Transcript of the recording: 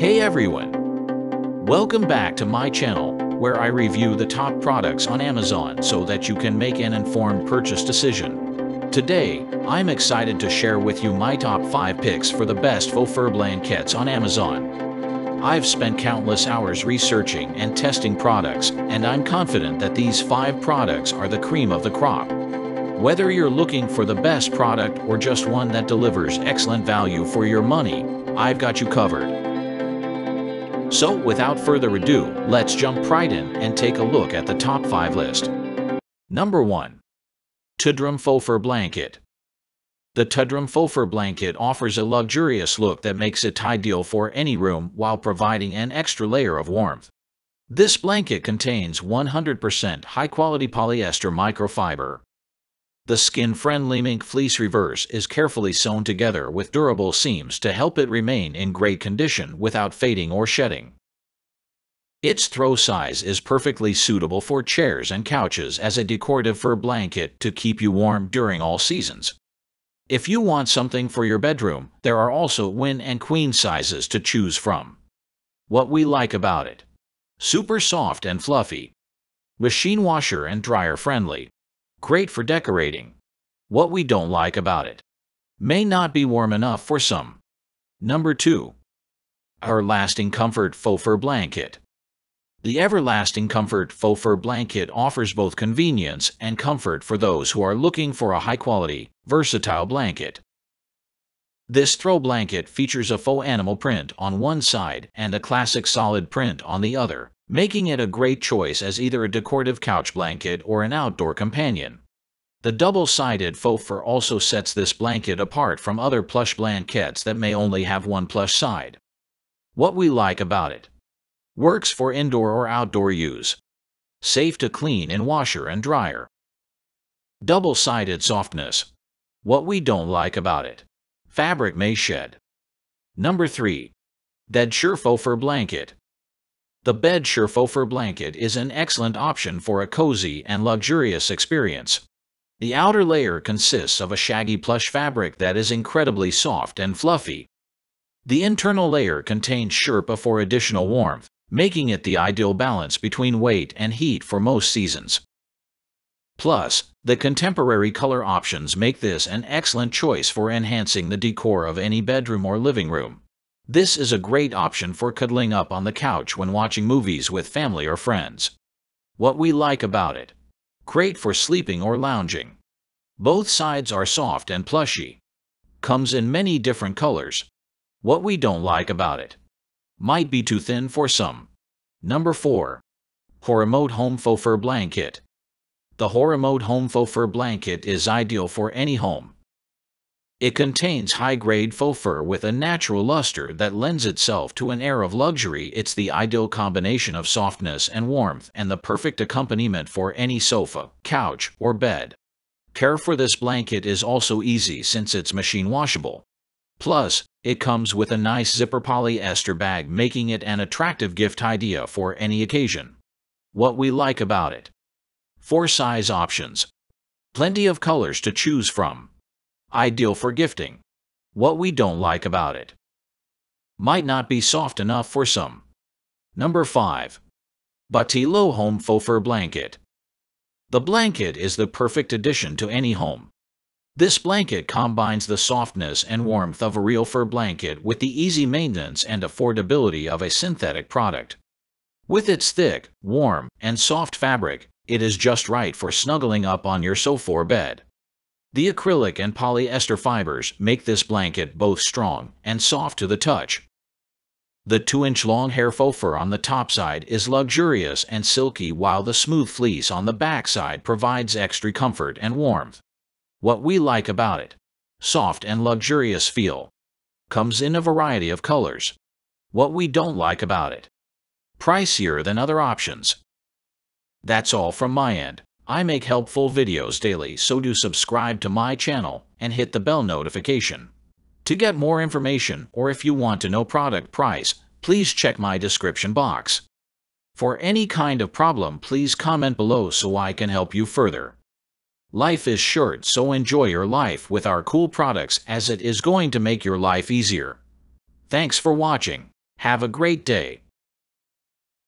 Hey everyone! Welcome back to my channel, where I review the top products on Amazon so that you can make an informed purchase decision. Today, I'm excited to share with you my top 5 picks for the best faux fur blankets on Amazon. I've spent countless hours researching and testing products, and I'm confident that these 5 products are the cream of the crop. Whether you're looking for the best product or just one that delivers excellent value for your money, I've got you covered. So without further ado, let's jump right in and take a look at the top 5 list. Number 1. Tuddrom Faux Fur Blanket The Tuddrom Faux Fur Blanket offers a luxurious look that makes it ideal for any room while providing an extra layer of warmth. This blanket contains 100% high-quality polyester microfiber, the skin-friendly mink fleece reverse is carefully sewn together with durable seams to help it remain in great condition without fading or shedding. Its throw size is perfectly suitable for chairs and couches as a decorative fur blanket to keep you warm during all seasons. If you want something for your bedroom, there are also twin and queen sizes to choose from. What we like about it. Super soft and fluffy. Machine washer and dryer friendly. Great for decorating. What we don't like about it. May not be warm enough for some. Number 2. Everlasting Comfort Faux Fur Blanket. The Everlasting Comfort Faux Fur Blanket offers both convenience and comfort for those who are looking for a high-quality, versatile blanket. This throw blanket features a faux animal print on one side and a classic solid print on the other, making it a great choice as either a decorative couch blanket or an outdoor companion. The double-sided faux fur also sets this blanket apart from other plush blankets that may only have one plush side. What we like about it. Works for indoor or outdoor use. Safe to clean in washer and dryer. Double-sided softness. What we don't like about it. Fabric may shed. Number 3. Bedsure Faux Fur Blanket. The Bed Fur blanket is an excellent option for a cozy and luxurious experience. The outer layer consists of a shaggy plush fabric that is incredibly soft and fluffy. The internal layer contains Sherpa for additional warmth, making it the ideal balance between weight and heat for most seasons. Plus, the contemporary color options make this an excellent choice for enhancing the decor of any bedroom or living room. This is a great option for cuddling up on the couch when watching movies with family or friends. What we like about it. Great for sleeping or lounging. Both sides are soft and plushy. Comes in many different colors. What we don't like about it. Might be too thin for some. Number 4. Horimote Home Faux Fur Blanket. The Horimote Home Faux Fur Blanket is ideal for any home, it contains high-grade faux fur with a natural luster that lends itself to an air of luxury. It's the ideal combination of softness and warmth and the perfect accompaniment for any sofa, couch, or bed. Care for this blanket is also easy since it's machine washable. Plus, it comes with a nice zipper polyester bag making it an attractive gift idea for any occasion. What we like about it. Four size options. Plenty of colors to choose from. Ideal for gifting. What we don't like about it. Might not be soft enough for some. Number 5. Battilo Home Faux Fur Blanket. The blanket is the perfect addition to any home. This blanket combines the softness and warmth of a real fur blanket with the easy maintenance and affordability of a synthetic product. With its thick, warm, and soft fabric, it is just right for snuggling up on your sofa or bed. The acrylic and polyester fibers make this blanket both strong and soft to the touch. The 2-inch long hair faux fur on the top side is luxurious and silky while the smooth fleece on the back side provides extra comfort and warmth. What we like about it. Soft and luxurious feel. Comes in a variety of colors. What we don't like about it. Pricier than other options. That's all from my end. I make helpful videos daily so do subscribe to my channel and hit the bell notification. To get more information or if you want to know product price, please check my description box. For any kind of problem please comment below so I can help you further. Life is short so enjoy your life with our cool products as it is going to make your life easier. Thanks for watching. Have a great day.